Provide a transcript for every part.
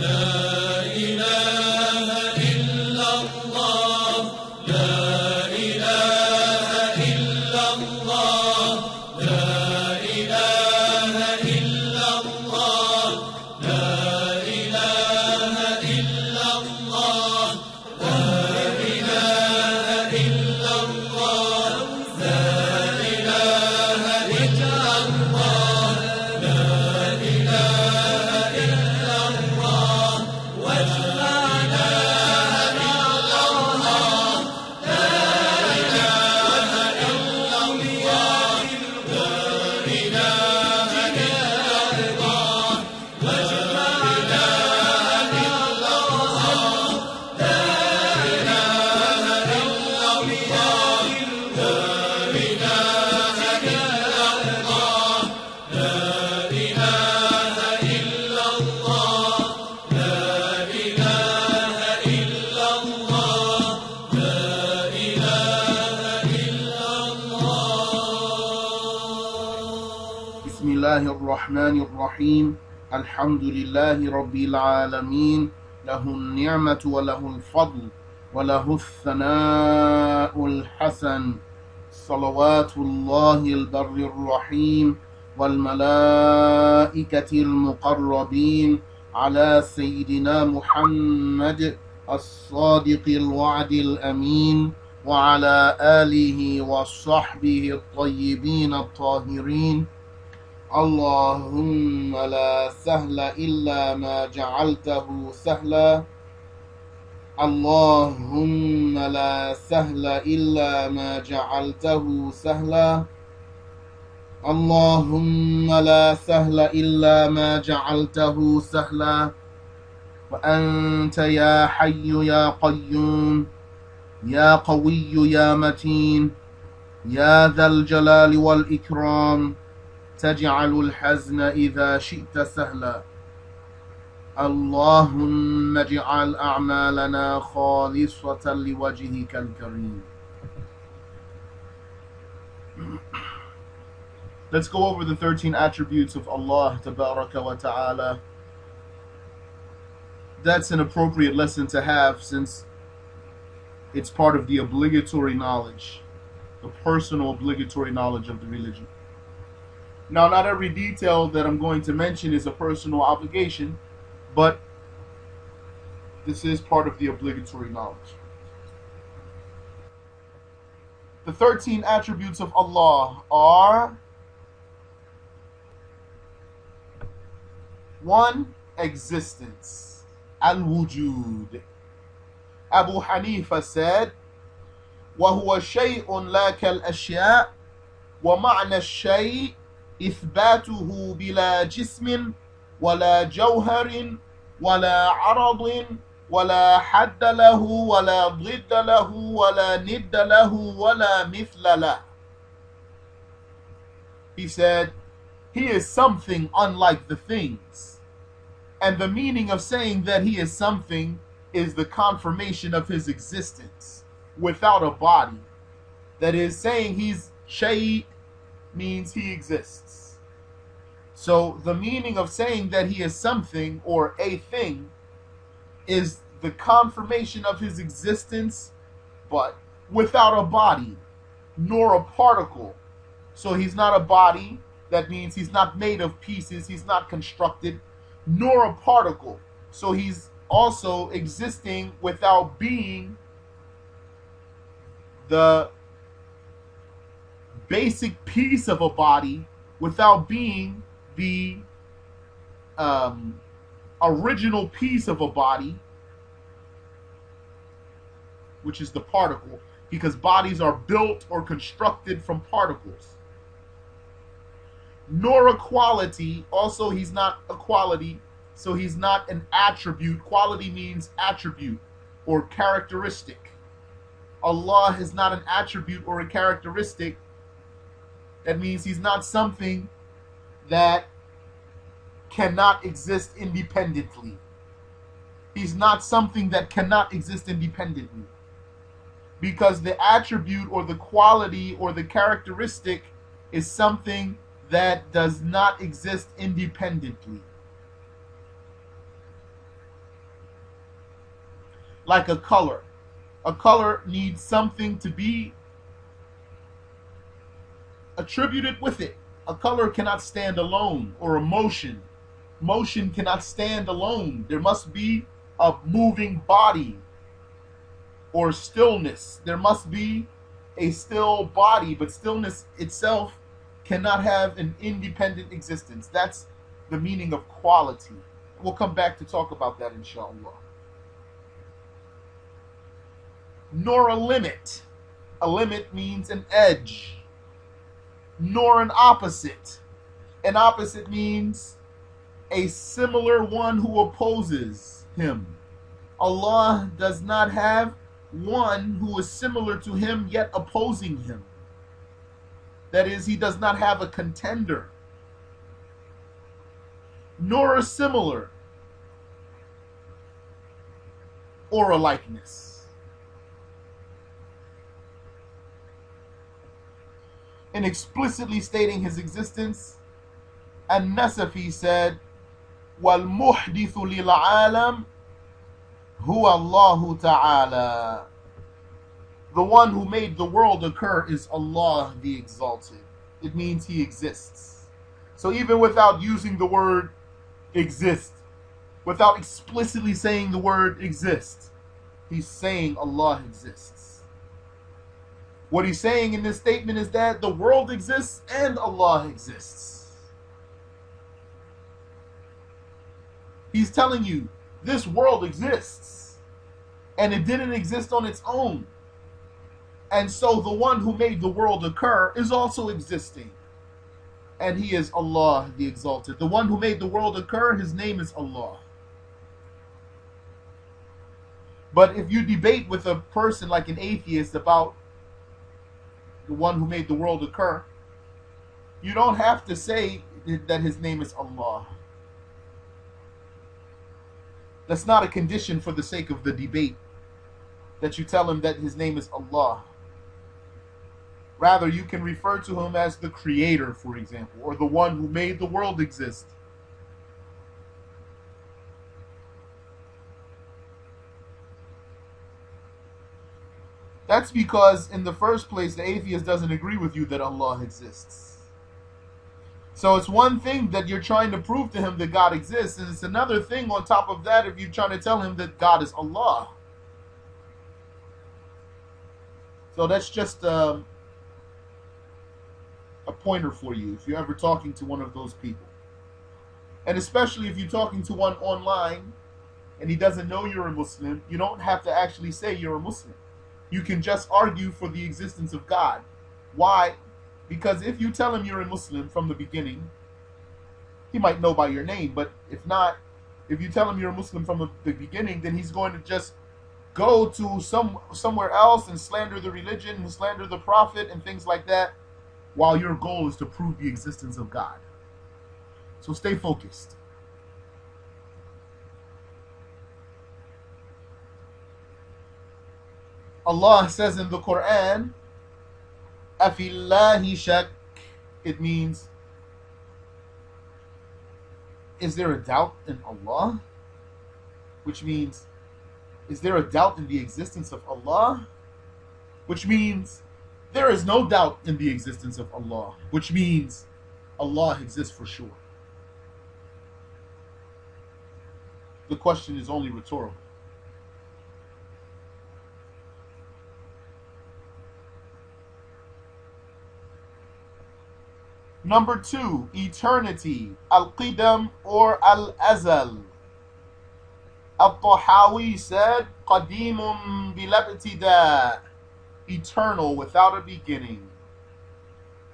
لا إله الرحيم الحمد لله رب العالمين له النعمة وله الفضل وله الثناء الحسن. صلوات الله البر الرحيم والملائكة المقربين على سيدنا محمد الصادق الوعد الأمين وعلى آله وصحبه الطيبين الطاهرين. اللهم لا سهل إلا ما جعلته سهلا. اللهم لا سهل إلا ما جعلته سهلا. اللهم لا سهل إلا ما جعلته سهلا. وأنت يا حي يا قيوم يا قوي يا متين يا ذا الجلال والإكرام تجعل الحزن إذا شئت سهلا اللهم اجعل أعمالنا خالصة لوجهك الكريم Let's go over the 13 attributes of Allah Tabaraka wa Ta'ala. That's an appropriate lesson to have since it's part of the obligatory knowledge, the personal obligatory knowledge of the religion. Now, not every detail that I'm going to mention is a personal obligation, but this is part of the obligatory knowledge. The 13 attributes of Allah are 1. Existence. Al Wujud. Abu Hanifa said, وهو شيء لا كالأشياء ومعنى الشيء إثباته بلا جسم ولا جوهر ولا عرض ولا حد له ولا ضد له ولا ند له ولا مثل له He said, He is something unlike the things. And the meaning of saying that He is something is the confirmation of His existence without a body. That is, saying He's shay means He exists. So the meaning of saying that he is something or a thing is the confirmation of his existence, but without a body, nor a particle. So he's not a body, that means he's not made of pieces, he's not constructed, nor a particle. So he's also existing without being the basic piece of a body, without being the um, original piece of a body, which is the particle, because bodies are built or constructed from particles. Nor a quality, also, he's not a quality, so he's not an attribute. Quality means attribute or characteristic. Allah is not an attribute or a characteristic. That means he's not something that cannot exist independently. He's not something that cannot exist independently. Because the attribute or the quality or the characteristic is something that does not exist independently. like a color. A color needs something to be attributed with it. A color cannot stand alone, or a motion. Motion cannot stand alone. There must be a moving body or stillness. There must be a still body, but stillness itself cannot have an independent existence. That's the meaning of quality. We'll come back to talk about that, inshallah. Nor a limit. A limit means an edge nor an opposite. An opposite means a similar one who opposes him. Allah does not have one who is similar to him yet opposing him. That is, he does not have a contender, nor a similar or a likeness. in explicitly stating his existence, and Nasafi said, وَالْمُحْدِثُ لِلْعَالَمِ هُوَ اللَّهُ تَعَالَى The one who made the world occur is Allah the Exalted. It means He exists. So even without using the word exist, without explicitly saying the word exist, He's saying Allah exists. What he's saying in this statement is that the world exists and Allah exists. He's telling you this world exists and it didn't exist on its own. And so the one who made the world occur is also existing. And he is Allah the Exalted. The one who made the world occur, his name is Allah. But if you debate with a person like an atheist about the one who made the world occur, you don't have to say that his name is Allah. That's not a condition for the sake of the debate that you tell him that his name is Allah. Rather, you can refer to him as the creator, for example, or the one who made the world exist. That's because, in the first place, the atheist doesn't agree with you that Allah exists. So it's one thing that you're trying to prove to him that God exists, and it's another thing on top of that if you're trying to tell him that God is Allah. So that's just um, a pointer for you if you're ever talking to one of those people. And especially if you're talking to one online and he doesn't know you're a Muslim, you don't have to actually say you're a Muslim you can just argue for the existence of God. Why? Because if you tell him you're a Muslim from the beginning, he might know by your name. But if not, if you tell him you're a Muslim from the beginning, then he's going to just go to some somewhere else and slander the religion and slander the prophet and things like that, while your goal is to prove the existence of God. So stay focused. Allah says in the Quran, Afillahi shak, it means, is there a doubt in Allah? Which means, is there a doubt in the existence of Allah? Which means, there is no doubt in the existence of Allah. Which means, Allah exists for sure. The question is only rhetorical. Number two, eternity, al-qidam or al-azal. Al-Tahawi said, qadimun bilabtida, eternal without a beginning.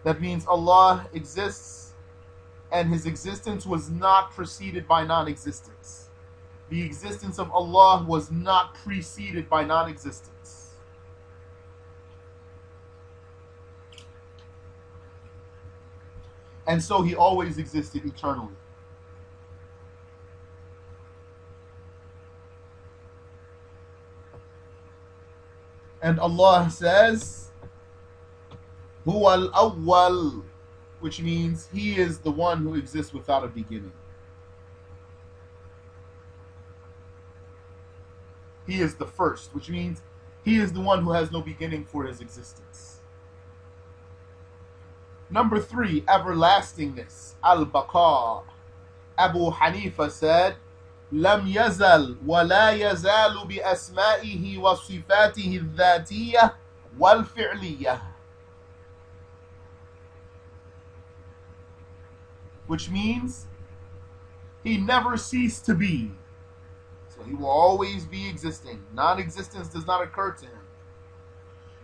That means Allah exists and his existence was not preceded by non-existence. The existence of Allah was not preceded by non-existence. And so he always existed eternally. And Allah says, Huwa al-awwal, which means He is the one who exists without a beginning. He is the first, which means he is the one who has no beginning for his existence. Number three, everlastingness. Al-Baqa. Abu Hanifa said, لم يزل ولا يزال بأسمائه وصفاته الذاتية والفعلية which means he never ceased to be. So he will always be existing. Non existence does not occur to him.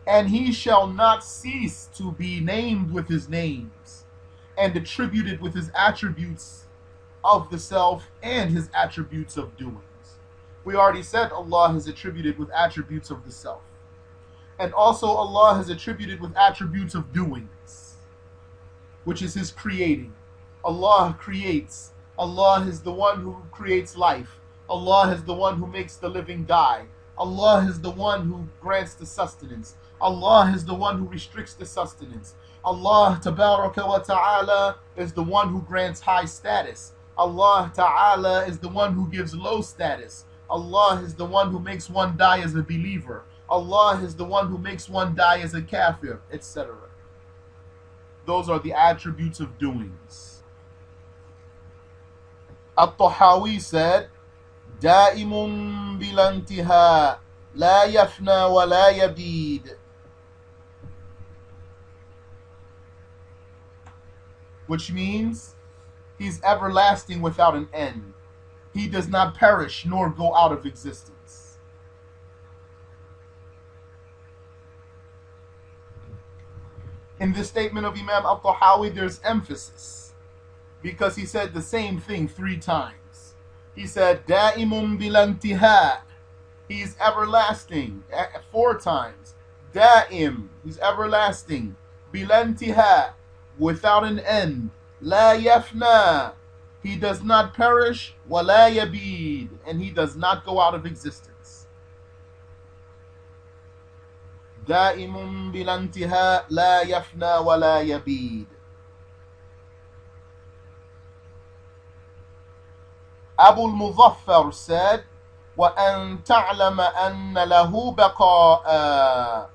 And he shall not cease to be named with his names and attributed with his attributes of the self and his attributes of doings. We already said Allah is attributed with attributes of the self. And also Allah has attributed with attributes of doings, which is his creating. Allah creates. Allah is the one who creates life. Allah is the one who makes the living die. Allah is the one who grants the sustenance. Allah is the one who restricts the sustenance. Allah tabaraka wa ta'ala is the one who grants high status. Allah ta'ala is the one who gives low status. Allah is the one who makes one die as a believer. Allah is the one who makes one die as a kafir, etc. Those are the attributes of doings. At-Tahawi said, دائم بلا انتهاء لا يفنى ولا يبيد which means he's everlasting without an end. He does not perish nor go out of existence. In this statement of Imam al-Tahawi, there's emphasis because he said the same thing three times. He said, Da'imun bilantiha. He's everlasting. Eh, four times. Da'im. He's everlasting. Bilantiha Without an end. La yafna. He does not perish. Wala yabid. And he does not go out of existence. دائم بلا انتهاء لا يفنى ولا يبيد Abu al-Muzaffar said, وَأَن تَعْلَمَ أَنَّ لَهُ بَقَاءً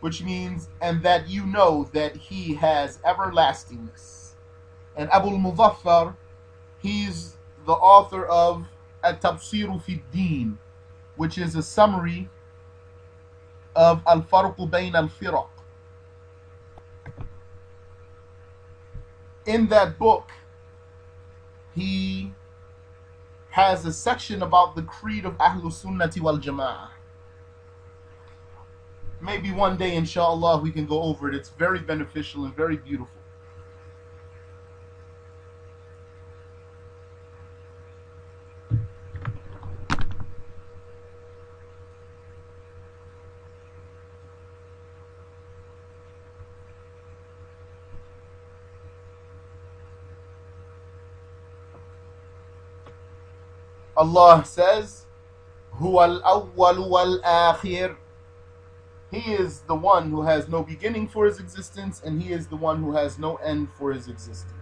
which means, and that you know that he has everlastingness. And Abu al-Muzaffar, he's the author of At-Tabsiru fi Din, which is a summary of Al-Farq Bayn al-Firaq. In that book, he has a section about the creed of Ahlul Sunnati wal Jama'ah. Maybe one day, inshallah, we can go over it. It's very beneficial and very beautiful. Allah says, Huwa al-awwal wal-akhir. He is the one who has no beginning for his existence, and he is the one who has no end for his existence.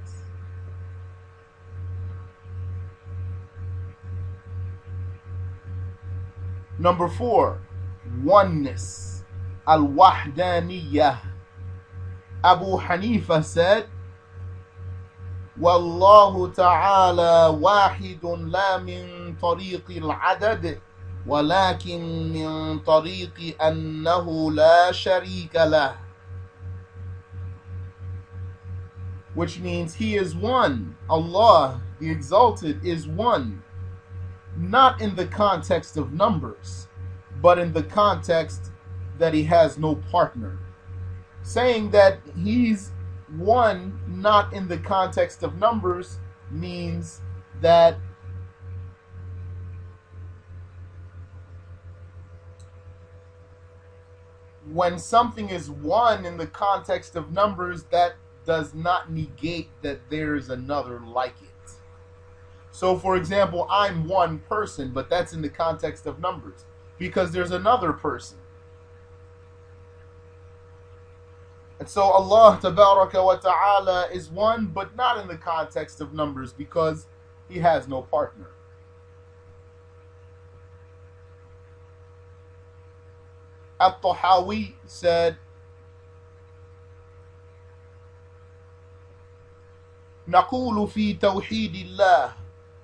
Number four, oneness. Al-Wahdaniyah. Abu Hanifa said, والله تعالى واحد لا من طريق العدد ولكن من طريق أنه لا شريك له which means he is one Allah the exalted is one not in the context of numbers but in the context that he has no partner saying that he's one, not in the context of numbers, means that when something is one in the context of numbers, that does not negate that there's another like it. So, for example, I'm one person, but that's in the context of numbers because there's another person. And so Allah wa ta'ala is one, but not in the context of numbers because he has no partner. Al-Tahawi said, نقول في توحيد الله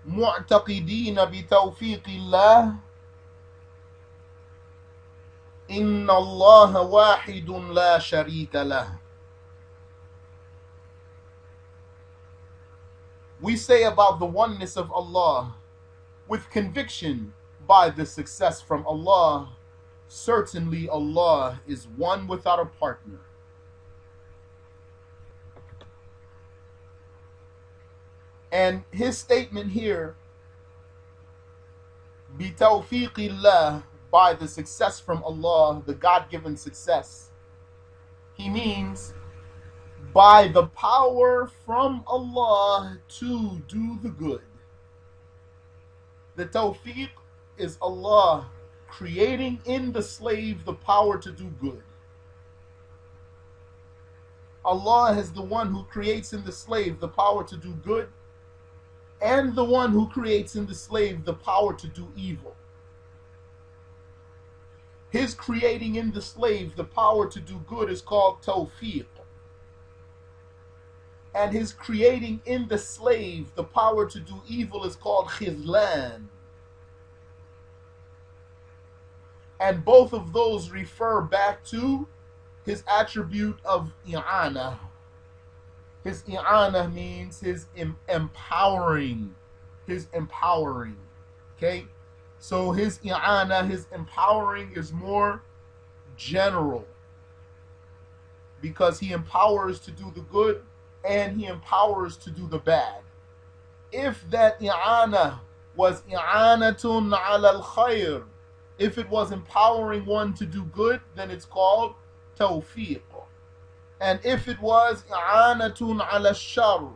معتقدين بتوفيق الله إن الله واحد لا شريك له We say about the oneness of Allah with conviction by the success from Allah certainly Allah is one without a partner And his statement here, by the success from Allah, the God given success, he means by the power from Allah to do the good. The tawfiq is Allah creating in the slave the power to do good. Allah is the one who creates in the slave the power to do good and the one who creates in the slave the power to do evil. His creating in the slave the power to do good is called tawfiq. And his creating in the slave the power to do evil is called khizlan. And both of those refer back to his attribute of i'ana. His i'ana means his em- empowering. His empowering. Okay? So his i'ana, his empowering is more general. Because he empowers to do the good and he empowers to do the bad. If that i'ana was i'anatun ala al-khayr, if it was empowering one to do good, then it's called tawfiq. And if it was i'anatun ala shar,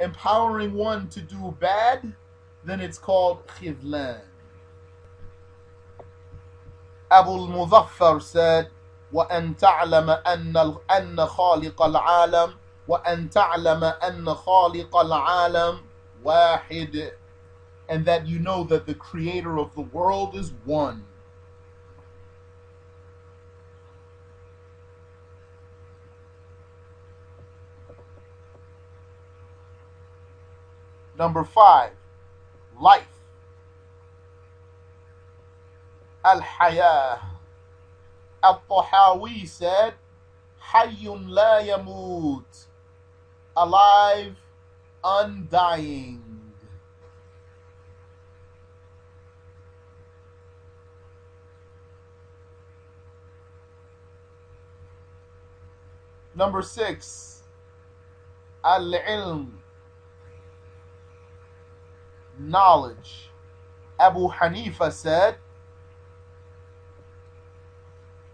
empowering one to do bad, then it's called khidlan. Abu al-Muzaffar said, وأن تعلم أن أن خالق العالم وأن تعلم أن خالق العالم واحد and that you know that the creator of the world is one. Number five, life. Al Hayah. Al Tahawi said, Hayyun la yamut. Alive, undying. Number six, Al Ilm knowledge. Abu Hanifa said,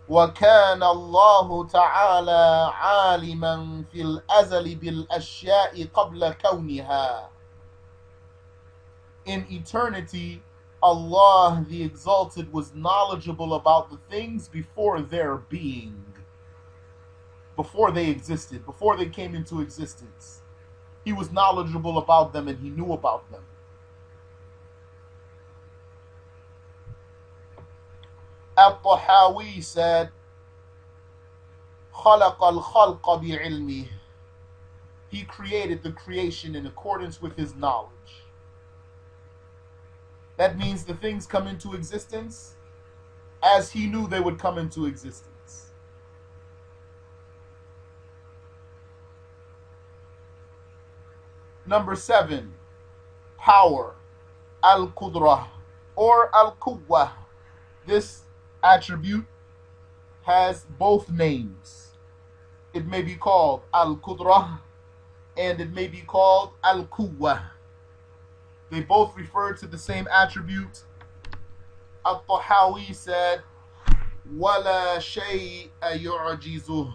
وكان الله تعالى عالما في الأزل بالأشياء قبل كونها. In eternity, Allah the Exalted was knowledgeable about the things before their being, before they existed, before they came into existence. He was knowledgeable about them and he knew about them. At-Tahawi said, خلق الخلق بعلمه He created the creation in accordance with his knowledge. That means the things come into existence as he knew they would come into existence. Number seven, power, al-qudrah or al-quwwah. This attribute has both names. It may be called Al Qudrah and it may be called Al Quwwah. They both refer to the same attribute. Al Tahawi said, Wala shay'a yu'jizuh.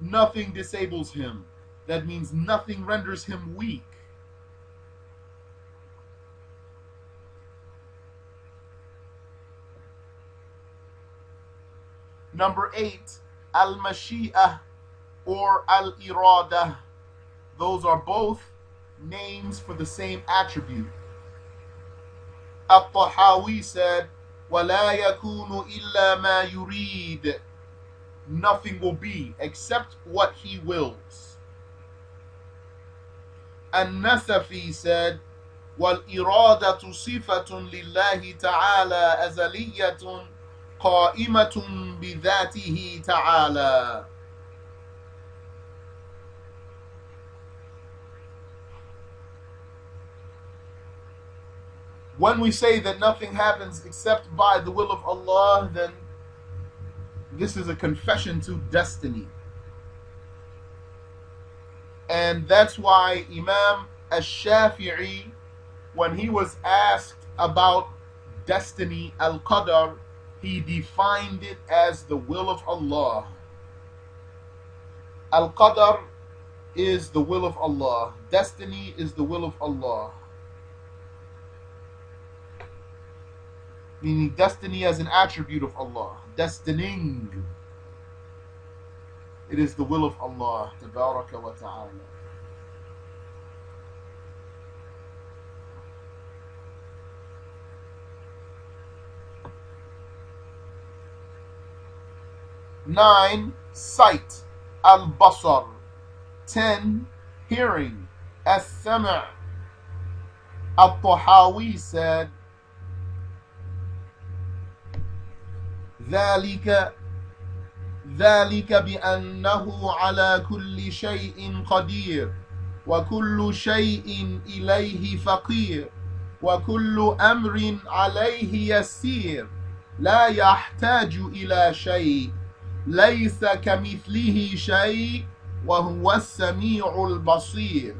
Nothing disables him. That means nothing renders him weak. Number eight, Al Mashi'ah or Al Irada. Those are both names for the same attribute. Al Tahawi said, ولا يكون إلا ما يريد nothing will be except what he wills النسفي said والإرادة صفة لله تعالى أزلية قائمة بذاته تعالى When we say that nothing happens except by the will of Allah, then this is a confession to destiny. And that's why Imam Ash-Shafi'i, when he was asked about destiny, al-qadar, he defined it as the will of Allah. Al-qadar is the will of Allah. Destiny is the will of Allah. Meaning destiny as an attribute of Allah. Destining. It is the will of Allah. Tabaraka wa ta'ala. Nine, sight, al-basar. Ten, hearing, as-sam' Al-Tahawi said, ذلك ذلك بأنه على كل شيء قدير وكل شيء إليه فقير وكل أمر عليه يسير لا يحتاج إلى شيء ليس كمثله شيء وهو السميع البصير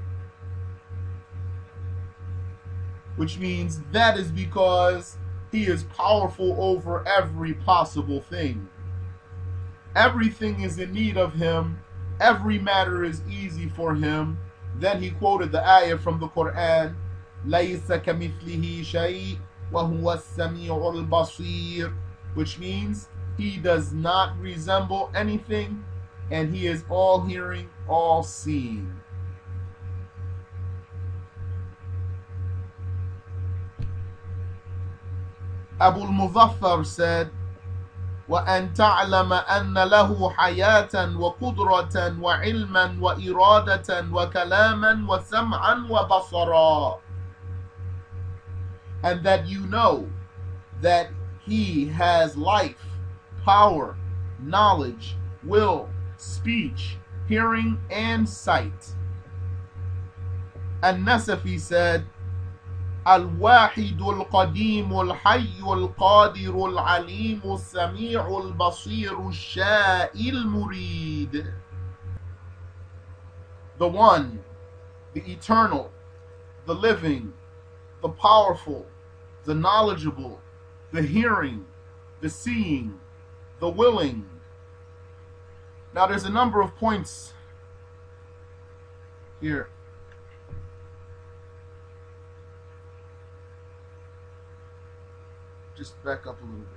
which means that is because he is powerful over every possible thing. Everything is in need of him. Every matter is easy for him. Then he quoted the ayah from the Quran, لَيْسَ كَمِثْلِهِ شَيْءٍ وَهُوَ السَّمِيعُ الْبَصِيرُ which means he does not resemble anything and he is all hearing, all seeing. Abu al-Muzaffar said, وأن تعلم أن له حياة وقدرة وعلما وإرادة وكلاما وسمعا وبصرا and that you know that he has life, power, knowledge, will, speech, hearing, and sight. And Nasafi said, الواحد القديم الحي القادر العليم السميع البصير الشاء المريد The one, the eternal, the living, the powerful, the knowledgeable, the hearing, the seeing, the willing. Now there's a number of points here. just back up a little bit.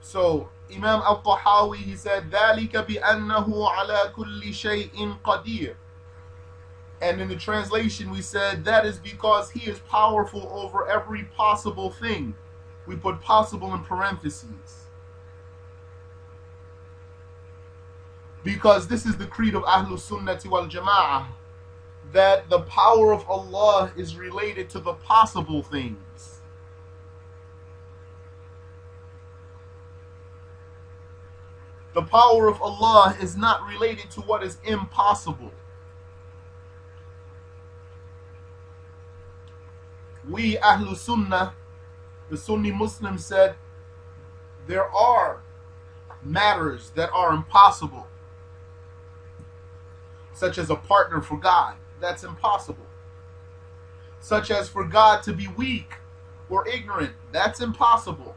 So Imam Al-Tahawi he said ذلك بأنه على كل شيء قدير and in the translation we said that is because he is powerful over every possible thing we put possible in parentheses because this is the creed of Ahlus Sunnati wal Jama'ah that the power of Allah is related to the possible things. The power of Allah is not related to what is impossible. We, Ahlul Sunnah, the Sunni Muslims said, there are matters that are impossible, such as a partner for God that's impossible. Such as for God to be weak or ignorant, that's impossible.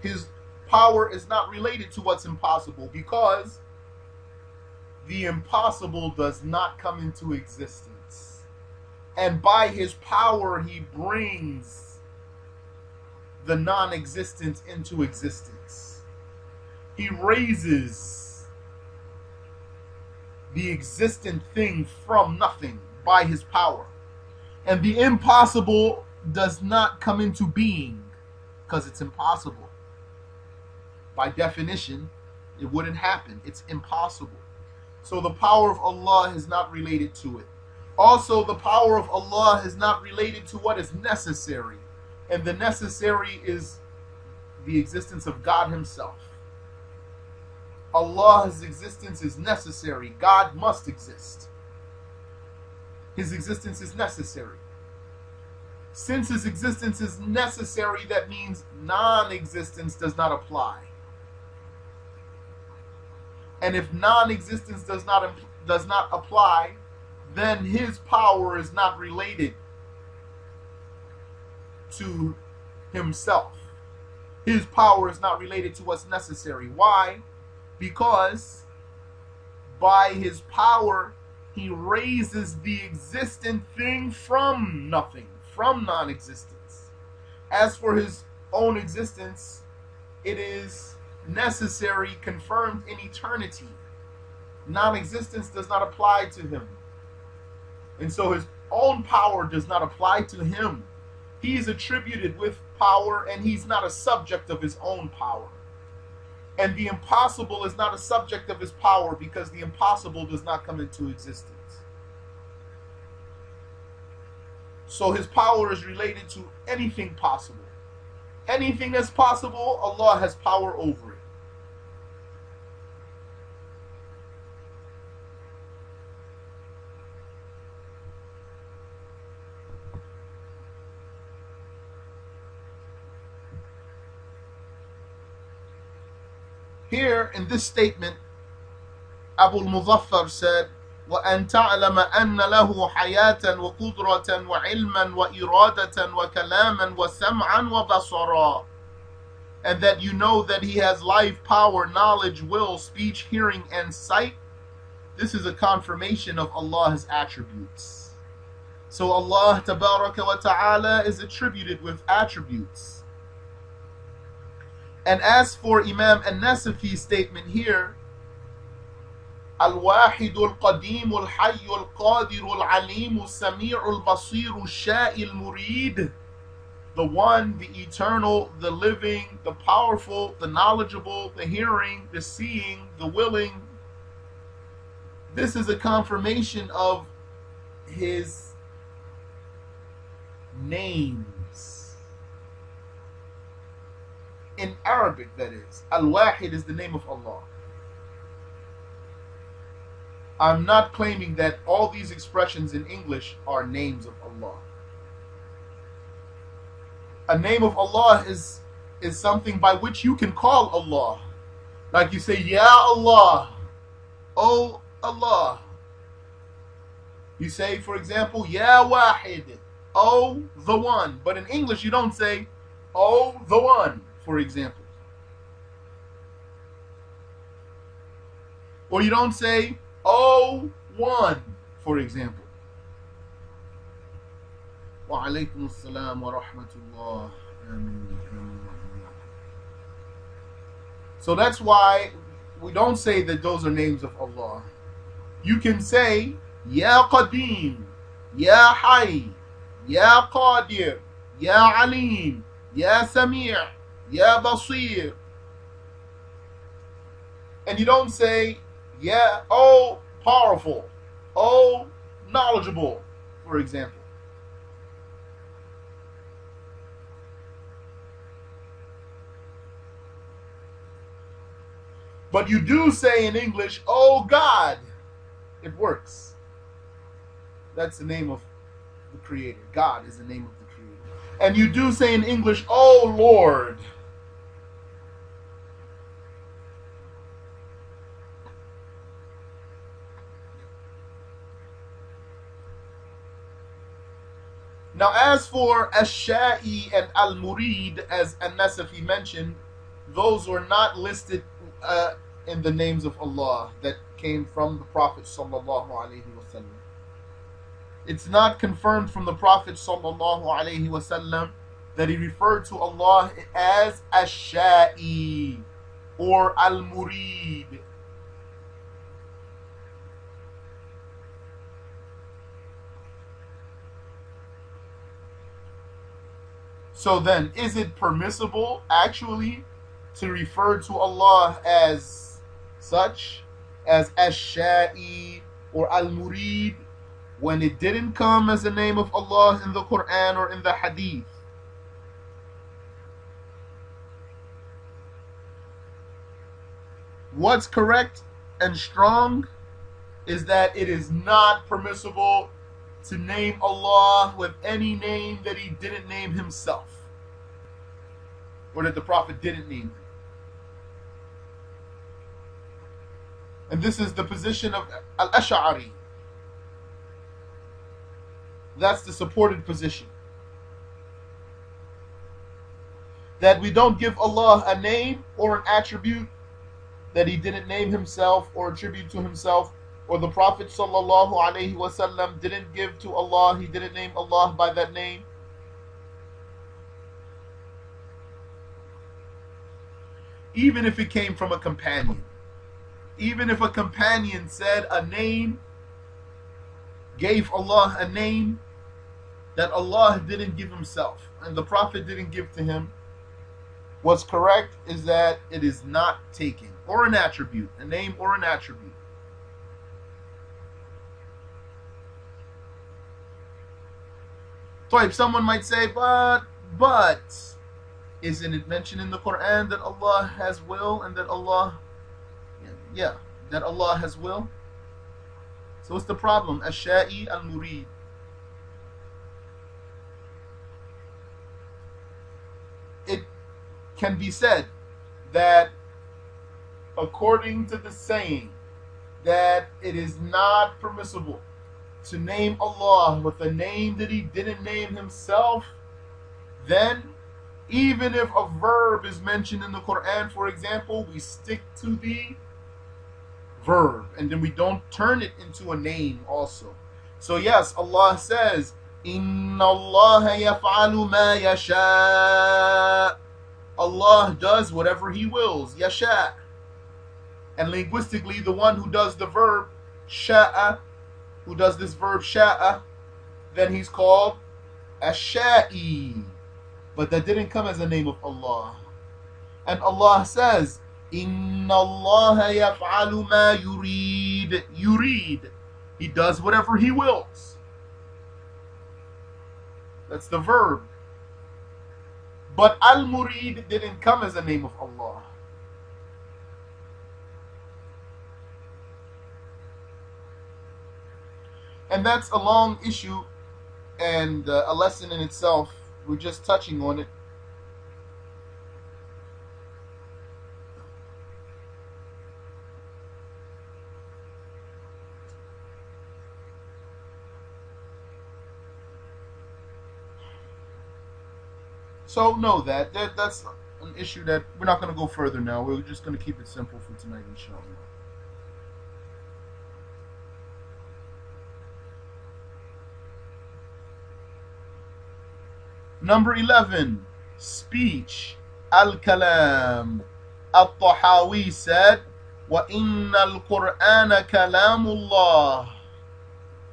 His power is not related to what's impossible because the impossible does not come into existence. And by his power, he brings the non existent into existence. He raises the existent thing from nothing by his power. And the impossible does not come into being because it's impossible. By definition, it wouldn't happen. It's impossible. So the power of Allah is not related to it. Also, the power of Allah is not related to what is necessary. And the necessary is the existence of God Himself. Allah's existence is necessary. God must exist. His existence is necessary. Since his existence is necessary, that means non existence does not apply. And if non existence does not, does not apply, then his power is not related to himself. His power is not related to what's necessary. Why? Because by his power, he raises the existent thing from nothing, from non existence. As for his own existence, it is necessary, confirmed in eternity. Non existence does not apply to him. And so his own power does not apply to him. He is attributed with power and he's not a subject of his own power. And the impossible is not a subject of his power because the impossible does not come into existence. So his power is related to anything possible. Anything that's possible, Allah has power over it. Here in this statement, Abu al-Muzaffar said, وأن تعلم أن له حياة وقدرة وعلما وإرادة وكلاما وسمعا وبصرا and that you know that he has life, power, knowledge, will, speech, hearing, and sight, this is a confirmation of Allah's attributes. So Allah wa ta'ala is attributed with attributes. And as for Imam An-Nasafi's statement here, الواحد al-Sami' al-Basir السميع البصير al-Murid," the one, the eternal, the living, the powerful, the knowledgeable, the hearing, the seeing, the willing. This is a confirmation of his name In Arabic, that is. Al-Wahid is the name of Allah. I'm not claiming that all these expressions in English are names of Allah. A name of Allah is is something by which you can call Allah. Like you say, Ya Allah, Oh Allah. You say, for example, Ya Wahid, Oh the One. But in English, you don't say, Oh the One, for example. Or you don't say oh one, for example. Wa alaykum assalam wa rahmatullah. So that's why we don't say that those are names of Allah. You can say Ya Qadim, Ya Hayy, Ya Qadir, Ya Alim, Ya Sami', Ya Basir. And you don't say yeah, oh, powerful, oh, knowledgeable, for example. But you do say in English, oh God. It works. That's the name of the Creator. God is the name of the Creator. And you do say in English, oh Lord. Now, as for Ash-Sha'i and Al-Murid, as An-Nasafi mentioned, those were not listed uh, in the names of Allah that came from the Prophet sallallahu alaihi wasallam. It's not confirmed from the Prophet sallallahu alaihi wasallam that he referred to Allah as Ash-Sha'i or Al So then, is it permissible actually to refer to Allah as such, as Ash-Sha'i or Al-Murid, when it didn't come as the name of Allah in the Quran or in the Hadith? What's correct and strong is that it is not permissible to name Allah with any name that he didn't name himself or that the Prophet didn't name. And this is the position of Al Ash'ari. That's the supported position. That we don't give Allah a name or an attribute that He didn't name Himself or attribute to Himself, or the Prophet ﷺ didn't give to Allah, He didn't name Allah by that name. Even if it came from a companion even if a companion said a name, gave Allah a name that Allah didn't give himself and the Prophet didn't give to him, what's correct is that it is not taken or an attribute, a name or an attribute. So someone might say, but, but, isn't it mentioned in the Quran that Allah has will and that Allah yeah, that Allah has will. So what's the problem? Ash-Sha'i al-Murid. It can be said that according to the saying that it is not permissible to name Allah with a name that he didn't name himself, then even if a verb is mentioned in the Quran, for example, we stick to the verb and then we don't turn it into a name also. So yes, Allah says, Inna Allah yaf'alu ma yasha. Allah does whatever He wills, yasha. And linguistically, the one who does the verb sha'a, who does this verb sha'a, then he's called ashai. But that didn't come as a name of Allah. And Allah says, Inna Allah yaf'alu ma yurid. Yurid. He does whatever he wills. That's the verb. But Al-Murid didn't come as a name of Allah. And that's a long issue and uh, a lesson in itself. We're just touching on it. So know that. that that's an issue that we're not going to go further now. We're just going to keep it simple for tonight, inshallah. Number 11, speech. Al-Kalam. Al-Tahawi said, وَإِنَّ الْقُرْآنَ كَلَامُ اللَّهِ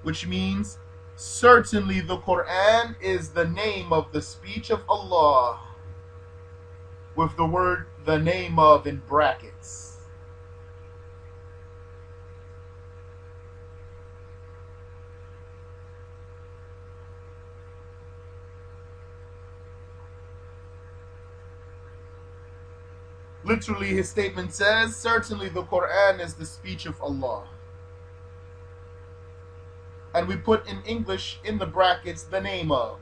Which means Certainly the Quran is the name of the speech of Allah with the word the name of in brackets. Literally, his statement says, Certainly the Quran is the speech of Allah and we put in English in the brackets the name of.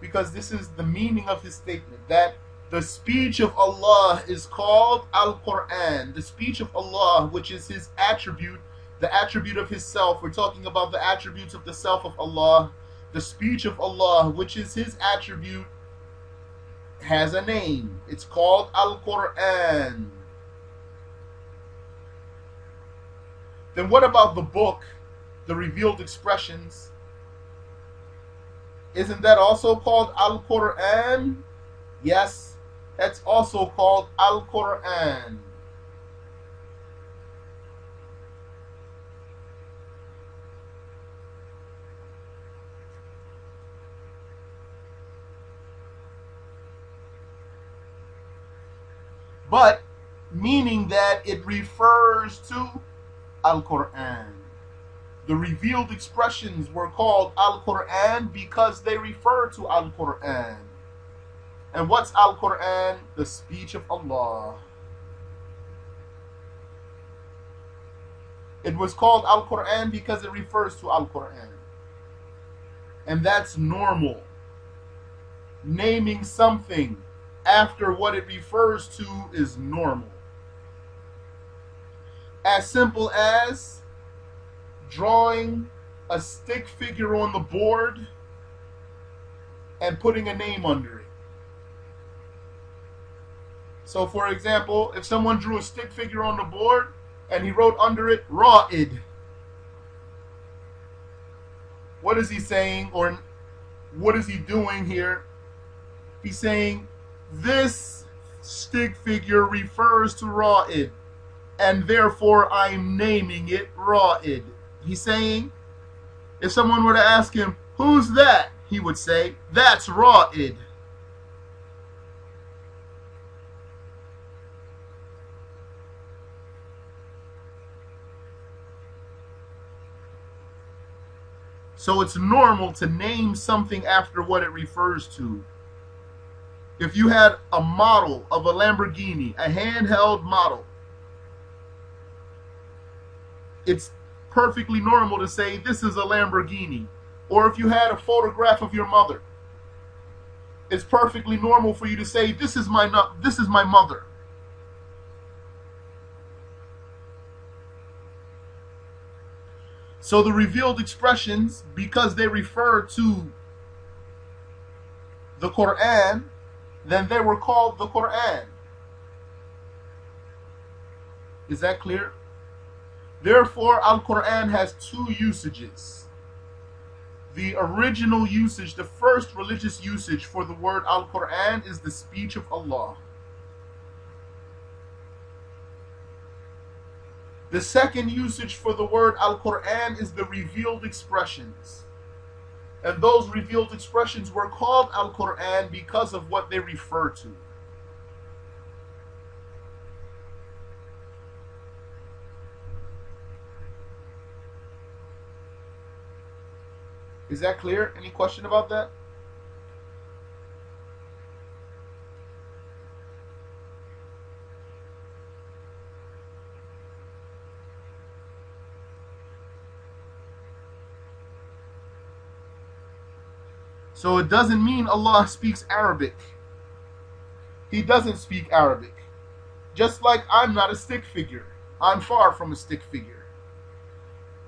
Because this is the meaning of his statement that the speech of Allah is called Al Quran, the speech of Allah, which is his attribute, the attribute of his self. We're talking about the attributes of the self of Allah. The speech of Allah, which is his attribute, has a name. It's called Al Quran. Then what about the book the revealed expressions. Isn't that also called Al Quran? Yes, that's also called Al Quran. But meaning that it refers to Al Quran. The revealed expressions were called Al Quran because they refer to Al Quran. And what's Al Quran? The speech of Allah. It was called Al Quran because it refers to Al Quran. And that's normal. Naming something after what it refers to is normal. As simple as drawing a stick figure on the board and putting a name under it. So, for example, if someone drew a stick figure on the board and he wrote under it Ra'id, what is he saying or what is he doing here? He's saying this stick figure refers to Ra'id and therefore I'm naming it Ra'id. He's saying if someone were to ask him, who's that? He would say, that's Ra'id. So it's normal to name something after what it refers to. If you had a model of a Lamborghini, a handheld model, it's perfectly normal to say this is a Lamborghini. Or if you had a photograph of your mother, it's perfectly normal for you to say this is my this is my mother. So the revealed expressions, because they refer to the Quran, then they were called the Quran. Is that clear? Therefore, Al Quran has two usages. The original usage, the first religious usage for the word Al Quran is the speech of Allah. The second usage for the word Al Quran is the revealed expressions. And those revealed expressions were called Al Quran because of what they refer to. Is that clear? Any question about that? So it doesn't mean Allah speaks Arabic. He doesn't speak Arabic. Just like I'm not a stick figure. I'm far from a stick figure.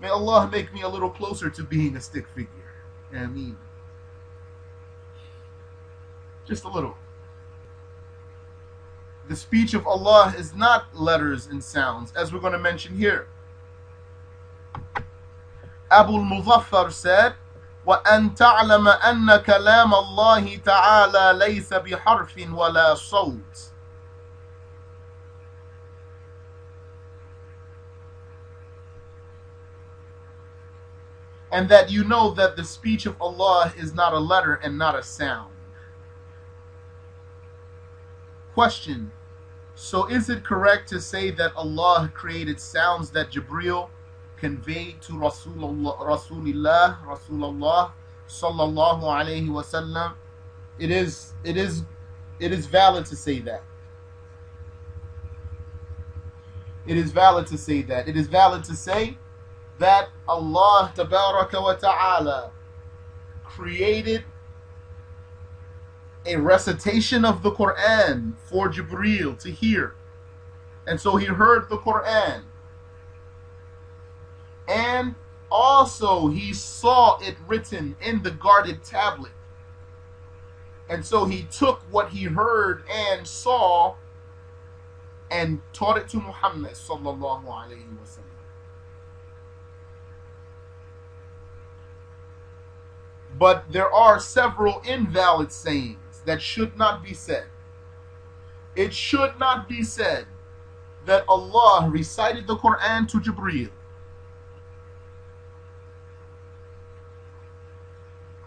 May Allah make me a little closer to being a stick figure. Ameen. Just a little. The speech of Allah is not letters and sounds, as we're going to mention here. Abu al-Muzaffar said, وأن تعلم أن كلام الله تعالى ليس بحرف ولا صوت and that you know that the speech of Allah is not a letter and not a sound. Question So is it correct to say that Allah created sounds that Jibril conveyed to Rasulullah, Rasulullah, Rasulullah sallallahu alayhi wasallam, it is it is it is valid to say that. It is valid to say that. It is valid to say that Allah tabaraka wa ta'ala created a recitation of the Quran for Jibril to hear. And so he heard the Quran and also he saw it written in the guarded tablet. And so he took what he heard and saw and taught it to Muhammad sallallahu alayhi wasallam. But there are several invalid sayings that should not be said. It should not be said that Allah recited the Quran to Jibreel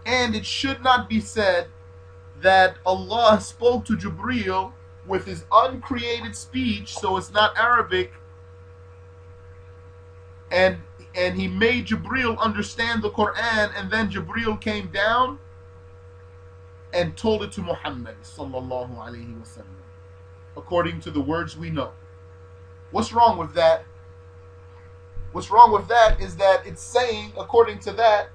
And it should not be said that Allah spoke to Jibril with his uncreated speech, so it's not Arabic, and and he made Jibril understand the Quran, and then Jibril came down and told it to Muhammad sallallahu alaihi wasallam, according to the words we know. What's wrong with that? What's wrong with that is that it's saying, according to that,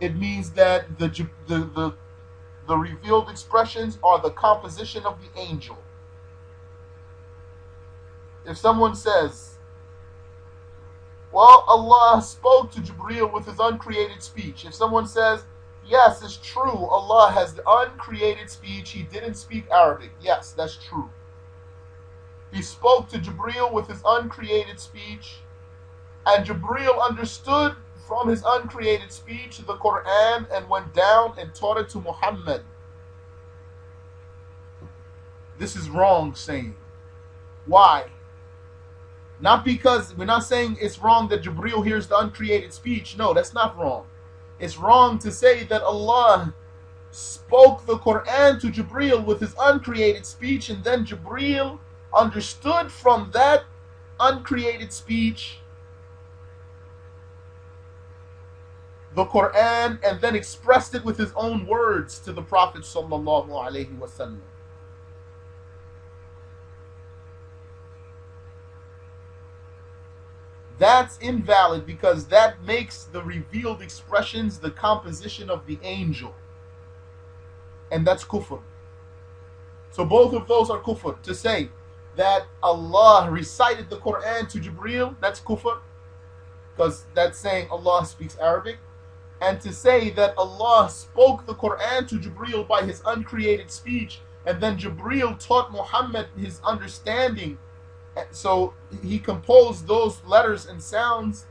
it means that the the the, the revealed expressions are the composition of the angel. If someone says, well, Allah spoke to Jibril with his uncreated speech. If someone says, yes, it's true, Allah has the uncreated speech, he didn't speak Arabic. Yes, that's true. He spoke to Jibril with his uncreated speech, and Jibril understood from his uncreated speech the Quran and went down and taught it to Muhammad. This is wrong saying. Why? Not because we're not saying it's wrong that Jibril hears the uncreated speech. No, that's not wrong. It's wrong to say that Allah spoke the Quran to Jibril with his uncreated speech, and then Jibril understood from that uncreated speech the Quran and then expressed it with his own words to the Prophet sallallahu alaihi wasallam. That's invalid because that makes the revealed expressions the composition of the angel. And that's kufr. So both of those are kufr. To say that Allah recited the Quran to Jibril, that's kufr. Because that's saying Allah speaks Arabic. And to say that Allah spoke the Quran to Jibril by his uncreated speech, and then Jibril taught Muhammad his understanding so he composed those letters and sounds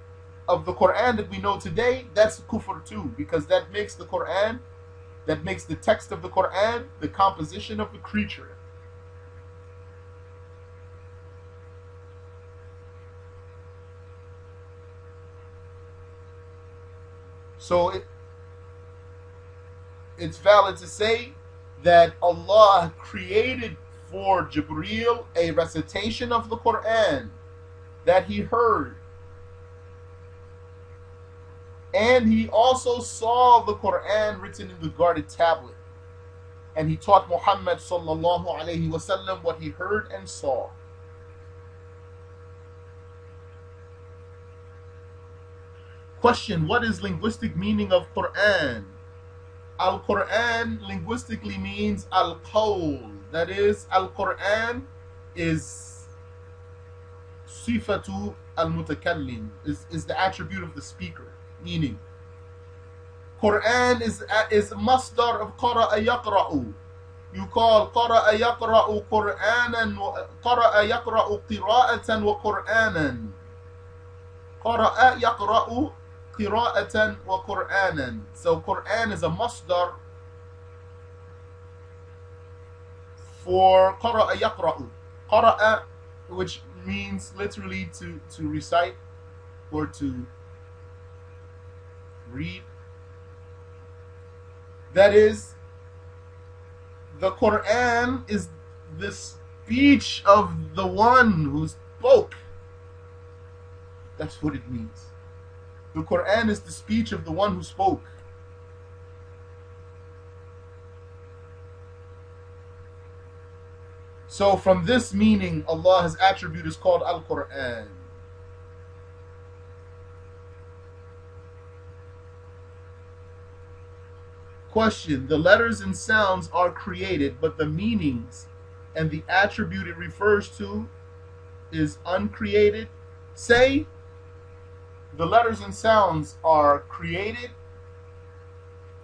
of the Quran that we know today. That's kufr too, because that makes the Quran, that makes the text of the Quran the composition of the creature. So it, it's valid to say that Allah created for Jibril a recitation of the Quran that he heard. And he also saw the Quran written in the guarded tablet. And he taught Muhammad sallallahu alayhi wasallam what he heard and saw. Question What is linguistic meaning of Quran? Al Quran linguistically means Al Qawl, that is, Al Quran is sifatu al mutakallim, is, is the attribute of the speaker, meaning Quran is is masdar of qara'a yaqra'u. You call qara'a yaqra'u Qur'anan qara'a yaqra'u qira'atan wa Qur'anan. Qara'a yaqra'u wa Qur'anan. So Quran is a masdar for yaqra'u. Qara'a, which means literally to, to recite or to read. That is, the Quran is the speech of the one who spoke. That's what it means. The Quran is the speech of the one who spoke. So from this meaning, Allah's attribute is called Al-Quran. Question. The letters and sounds are created, but the meanings and the attribute it refers to is uncreated. Say the letters and sounds are created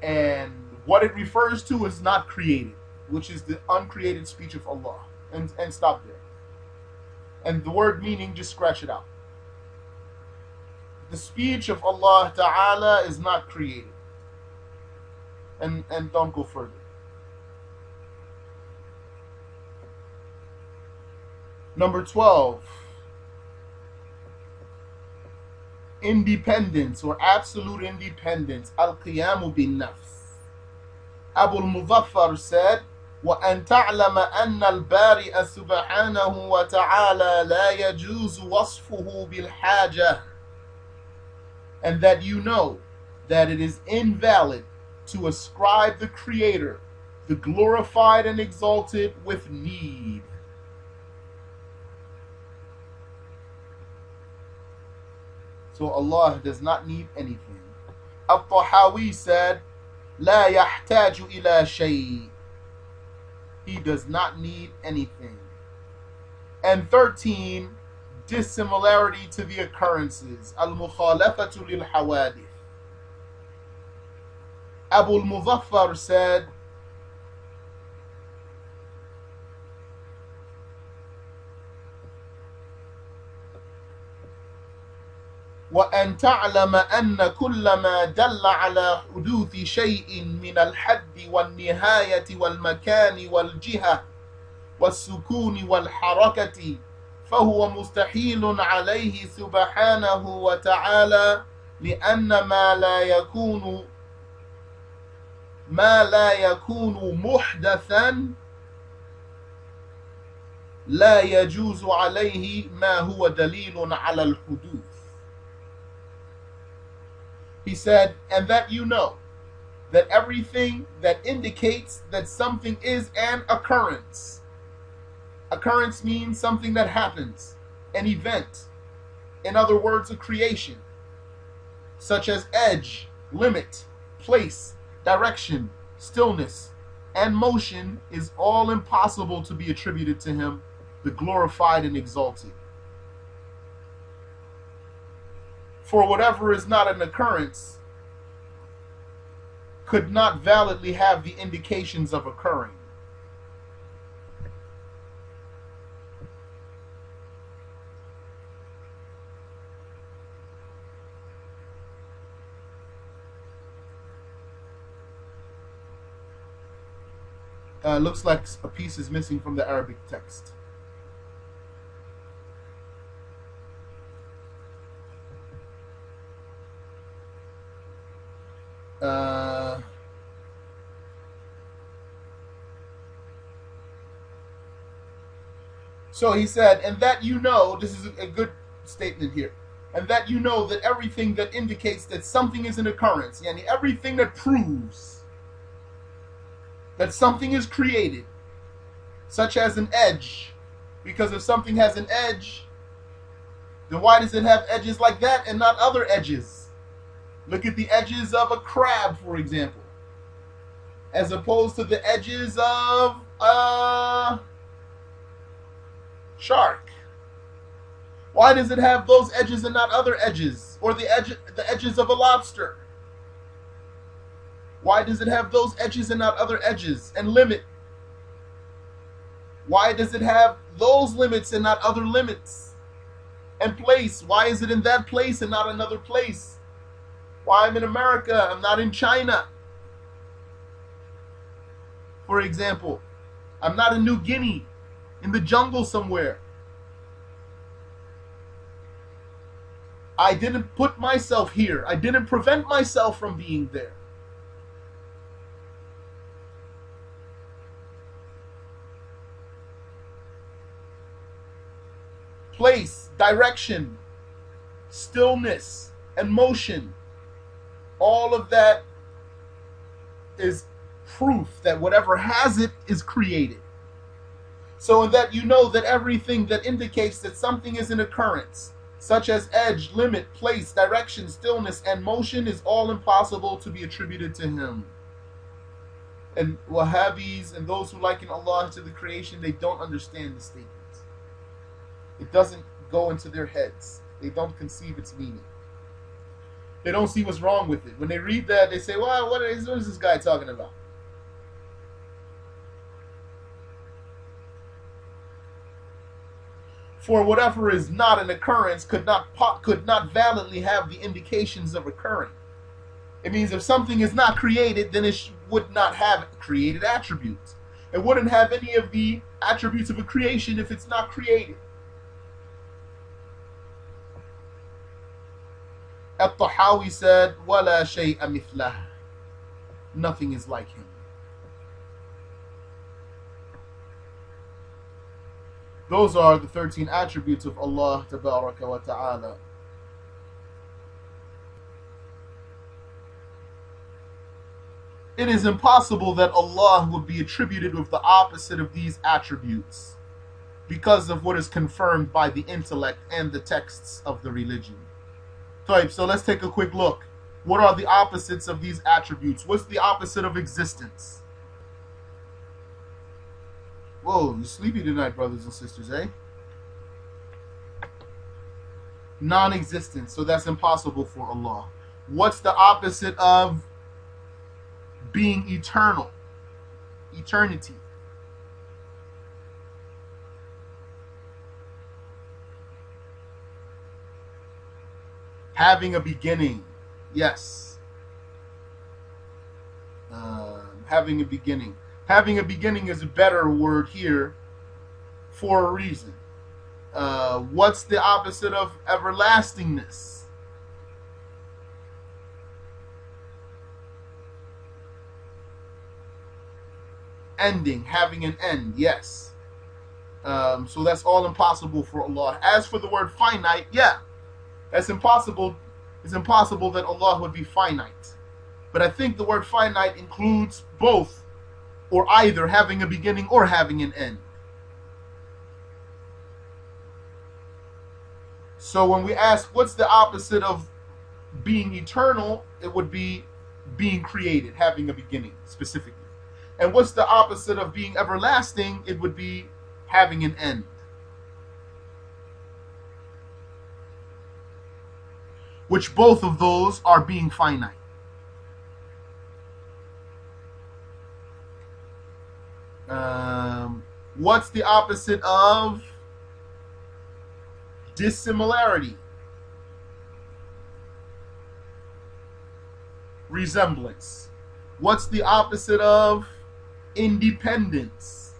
and what it refers to is not created, which is the uncreated speech of Allah and, and stop there. And the word meaning, just scratch it out. The speech of Allah Ta'ala is not created. And, and don't go further. Number 12. Independence or absolute independence. Al-Qiyamu bin Nafs. Abu al-Muzaffar said, وأن تعلم أن البارئ سبحانه وتعالى لا يجوز وصفه بالحاجة and that you know that it is invalid to ascribe the Creator, the glorified and exalted, with need. So Allah does not need anything. Al-Tahawi said, لا يحتاج إلى شيء. He does not need anything. And 13, dissimilarity to the occurrences. Al-mukhalafatu lil hawadith. Abu al-Muzaffar said, تعلم أن كل ما دل على حدوث شيء من الحد والنهاية والمكان والجهة والسكون والحركة فهو مستحيل عليه سبحانه وتعالى لأن ما لا يكون ما لا يكون محدثا لا يجوز عليه ما هو دليل على الحدوث. He said, and that you know that everything that indicates that something is an occurrence. Occurrence means something that happens, an event. In other words, a creation, such as edge, limit, place, direction, stillness, and motion is all impossible to be attributed to him, the glorified and exalted. For whatever is not an occurrence could not validly have the indications of occurring. Uh, looks like a piece is missing from the Arabic text. So he said, and that you know, this is a good statement here, and that you know that everything that indicates that something is an occurrence, yani everything that proves that something is created, such as an edge. Because if something has an edge, then why does it have edges like that and not other edges? Look at the edges of a crab, for example, as opposed to the edges of a shark. Why does it have those edges and not other edges? Or the edge the edges of a lobster? Why does it have those edges and not other edges? And limit. Why does it have those limits and not other limits? And place. Why is it in that place and not another place? Why I'm in America, I'm not in China. For example, I'm not in New Guinea, in the jungle somewhere. I didn't put myself here. I didn't prevent myself from being there. place, direction, stillness, and motion. All of that is proof that whatever has it is created. So, in that you know that everything that indicates that something is an occurrence, such as edge, limit, place, direction, stillness, and motion, is all impossible to be attributed to Him. And Wahhabis and those who liken Allah to the creation, they don't understand the statement. It doesn't go into their heads. They don't conceive its meaning. They don't see what's wrong with it. When they read that, they say, well, what is, what is this guy talking about? For whatever is not an occurrence could not could not validly have the indications of occurring. It means if something is not created, then it would not have created attributes. It wouldn't have any of the attributes of a creation if it's not created. At-Tahawi said, وَلَا شَيْءَ مِثْلَهُ Nothing is like him. Those are the 13 attributes of Allah wa Ta'ala. It is impossible that Allah would be attributed with the opposite of these attributes because of what is confirmed by the intellect and the texts of the religion. So let's take a quick look. What are the opposites of these attributes? What's the opposite of existence? Whoa, you sleepy tonight, brothers and sisters, eh? Non existence. So that's impossible for Allah. What's the opposite of being eternal? Eternity. Having a beginning. Yes. Uh, having a beginning. Having a beginning is a better word here for a reason. Uh, what's the opposite of everlastingness? Ending, having an end, yes. Um, so that's all impossible for Allah. As for the word finite, yeah, that's impossible. It's impossible that Allah would be finite. But I think the word finite includes both or either having a beginning or having an end. So when we ask what's the opposite of being eternal, it would be being created, having a beginning specifically. And what's the opposite of being everlasting? It would be having an end. Which both of those are being finite. Um, what's the opposite of dissimilarity? Resemblance. What's the opposite of independence?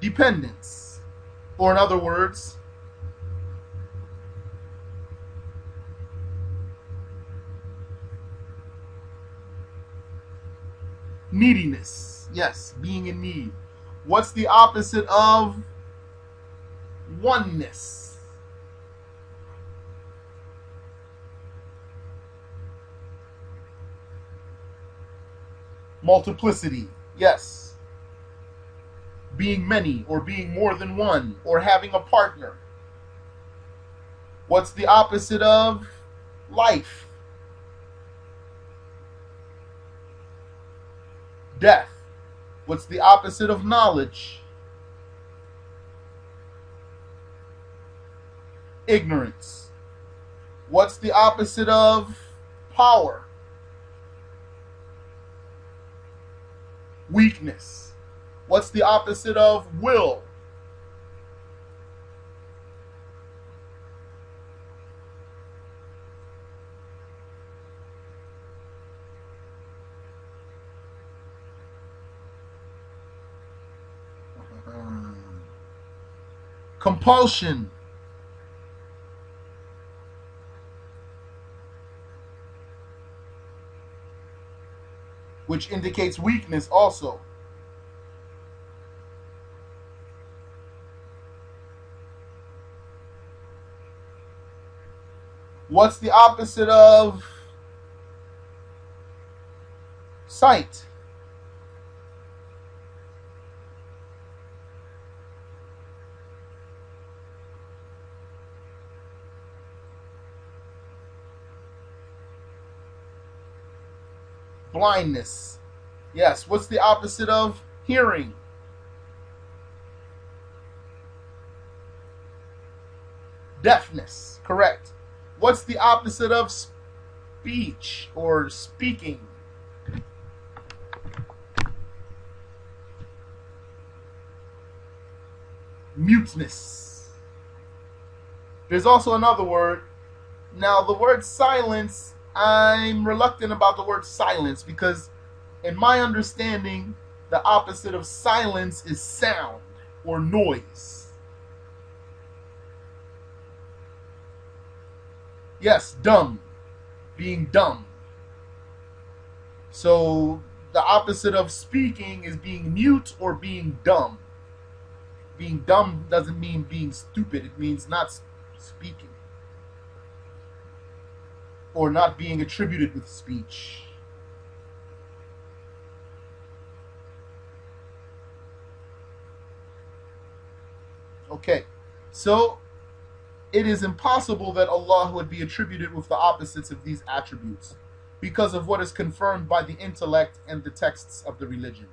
Dependence. Or, in other words, Neediness. Yes, being in need. What's the opposite of oneness? Multiplicity. Yes. Being many or being more than one or having a partner. What's the opposite of life? Death. What's the opposite of knowledge? Ignorance. What's the opposite of power? Weakness. What's the opposite of will? Compulsion. Which indicates weakness also. What's the opposite of sight? Blindness. Yes, what's the opposite of hearing? Deafness, correct. What's the opposite of speech or speaking? Muteness. There's also another word. Now, the word silence I'm reluctant about the word silence because, in my understanding, the opposite of silence is sound or noise. Yes, dumb, being dumb. So the opposite of speaking is being mute or being dumb. Being dumb doesn't mean being stupid, it means not speaking or not being attributed with speech. Okay, so it is impossible that Allah would be attributed with the opposites of these attributes because of what is confirmed by the intellect and the texts of the religion.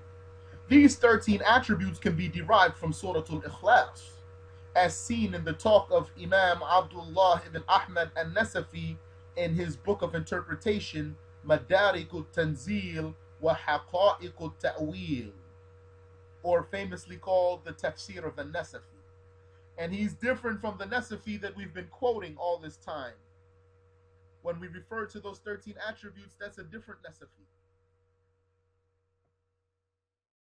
These 13 attributes can be derived from Surah Al-Ikhlas, as seen in the talk of Imam Abdullah ibn Ahmad al-Nasafi in his book of interpretation, Madarik al-Tanzil wa Haqa'iq al-Ta'wil, or famously called the Tafsir of the Nasafi. And he's different from the Nasafi that we've been quoting all this time. When we refer to those 13 attributes, that's a different Nasafi.